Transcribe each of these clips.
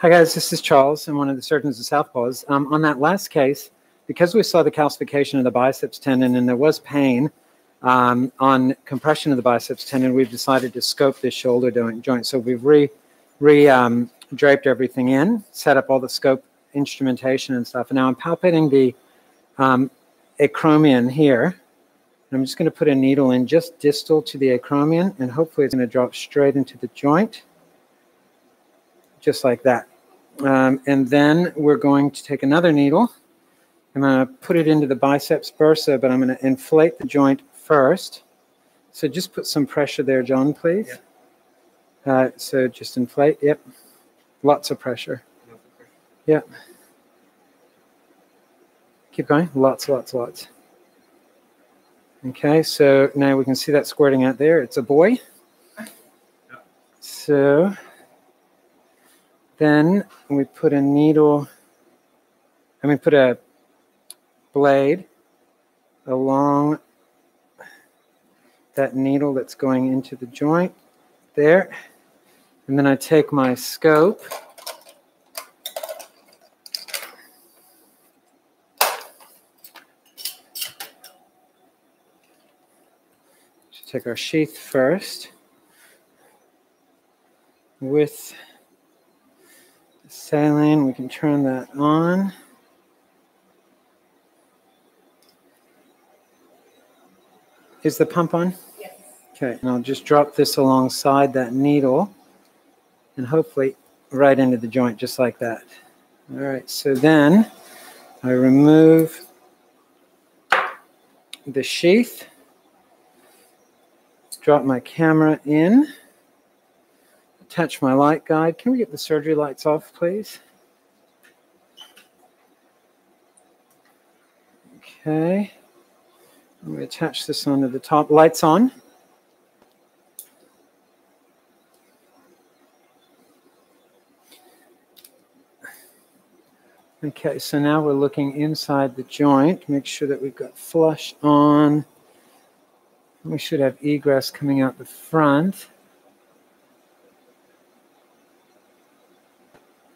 Hi guys, this is Charles. I'm one of the surgeons of Southpaws. Um, on that last case, because we saw the calcification of the biceps tendon and there was pain um, on compression of the biceps tendon, we've decided to scope this shoulder joint. So we've re, re um, draped everything in, set up all the scope instrumentation and stuff. And now I'm palpating the um, acromion here. And I'm just going to put a needle in just distal to the acromion, and hopefully it's going to drop straight into the joint, just like that. Um, and then we're going to take another needle. I'm going to put it into the biceps bursa, but I'm going to inflate the joint first. So just put some pressure there, John, please. Yeah. Uh, so just inflate. Yep. Lots of pressure. Yep. Keep going. Lots, lots, lots. Okay, so now we can see that squirting out there. It's a boy. So then we put a needle, I mean, put a blade along that needle that's going into the joint there. And then I take my scope. Take our sheath first with saline. We can turn that on. Is the pump on? Yes. Okay, and I'll just drop this alongside that needle and hopefully right into the joint just like that. All right, so then I remove the sheath, drop my camera in attach my light guide. Can we get the surgery lights off, please? Okay. I'm going to attach this onto the top. Lights on. Okay, so now we're looking inside the joint. Make sure that we've got flush on. We should have egress coming out the front.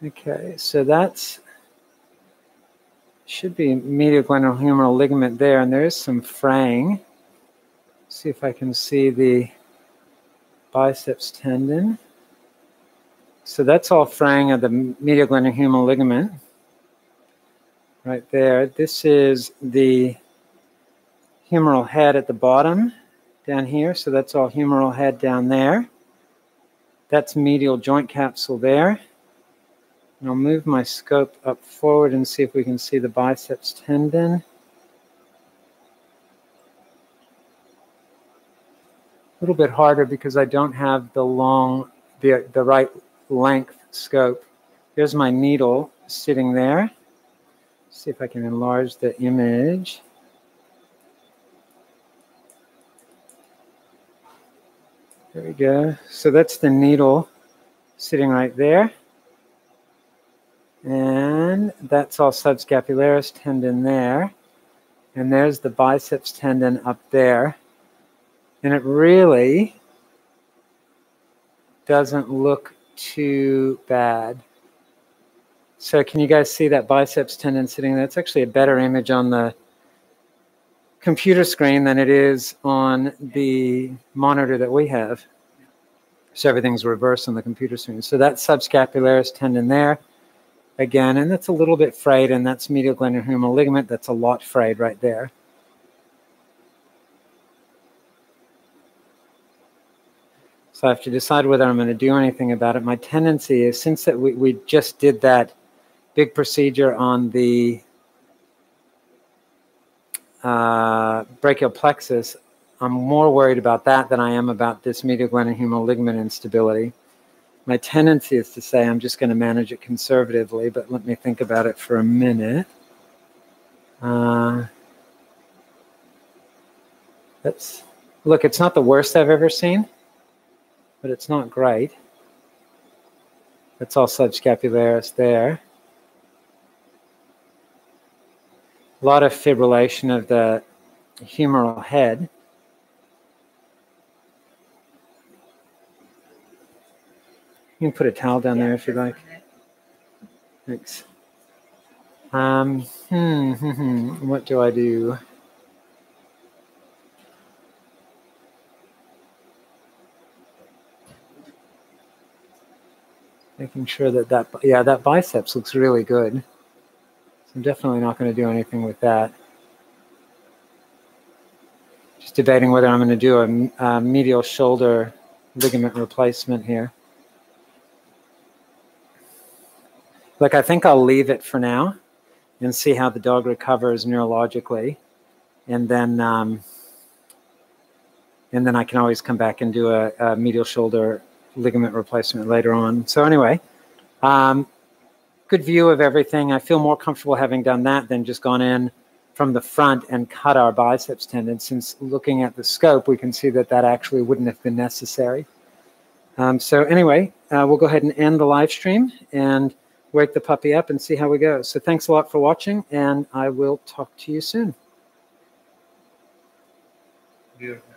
Okay, so that's should be medial glenohumeral ligament there, and there is some fraying. See if I can see the biceps tendon. So that's all fraying of the medial glenohumeral ligament right there. This is the humeral head at the bottom down here. So that's all humeral head down there. That's medial joint capsule there. And I'll move my scope up forward and see if we can see the biceps tendon. A little bit harder because I don't have the long, the, the right length scope. There's my needle sitting there. See if I can enlarge the image. There we go. So that's the needle sitting right there. And that's all subscapularis tendon there. And there's the biceps tendon up there. And it really doesn't look too bad. So can you guys see that biceps tendon sitting there? It's actually a better image on the computer screen than it is on the monitor that we have. So everything's reversed on the computer screen. So that's subscapularis tendon there again, and that's a little bit frayed, and that's medial glenohumeral ligament. That's a lot frayed right there. So I have to decide whether I'm going to do anything about it. My tendency is, since that we, we just did that big procedure on the uh, brachial plexus, I'm more worried about that than I am about this medial glenohumeral ligament instability my tendency is to say I'm just going to manage it conservatively, but let me think about it for a minute. Uh, look, it's not the worst I've ever seen, but it's not great. That's all subscapularis there. A lot of fibrillation of the humeral head. You can put a towel down yeah, there if you like. Thanks. Um, hmm, hmm, hmm. What do I do? Making sure that that, yeah, that biceps looks really good. So I'm definitely not going to do anything with that. Just debating whether I'm going to do a, a medial shoulder ligament replacement here. Look, I think I'll leave it for now and see how the dog recovers neurologically. And then, um, and then I can always come back and do a, a medial shoulder ligament replacement later on. So anyway, um, good view of everything. I feel more comfortable having done that than just gone in from the front and cut our biceps tendon. Since looking at the scope, we can see that that actually wouldn't have been necessary. Um, so anyway, uh, we'll go ahead and end the live stream and wake the puppy up and see how we go. So thanks a lot for watching, and I will talk to you soon. Beautiful.